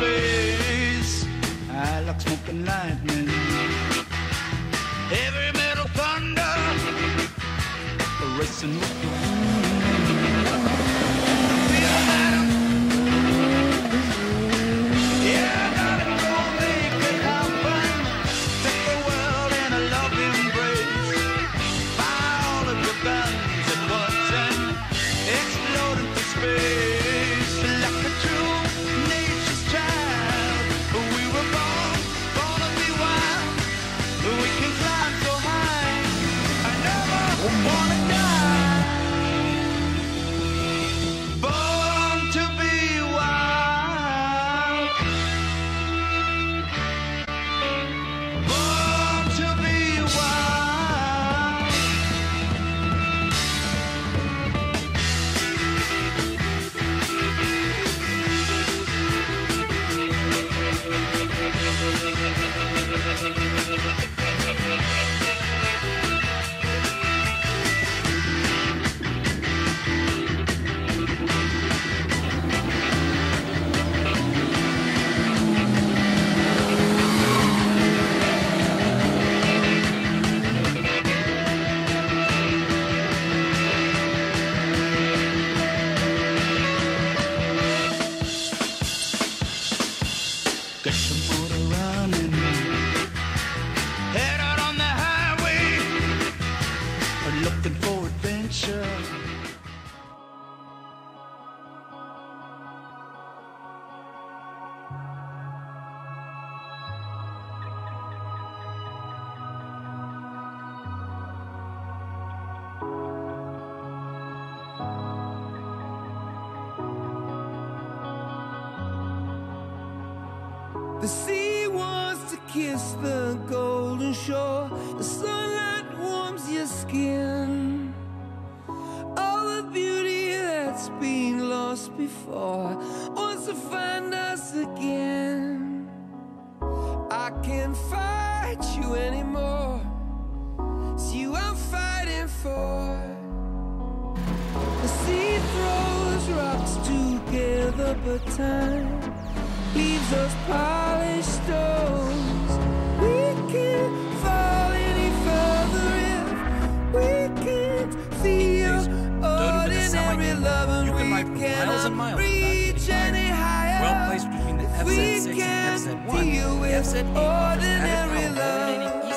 face. Ah, I like smoking lightning. Heavy metal thunder, racing with you. Get your motor running. Head out on the highway. Looking for adventure. The sea wants to kiss the golden shore. The sunlight warms your skin. All the beauty that's been lost before wants to find us again. I can't fight you anymore. It's you I'm fighting for. The sea throws rocks together, but time us polished stones. We can't fall any further if we can't feel Don't even sound like ordinary love, and You can write we cannot reach any higher. Well placed between the if we FZ6 and can't FZ1. deal The with FZ8 offers added ordinary power, eliminating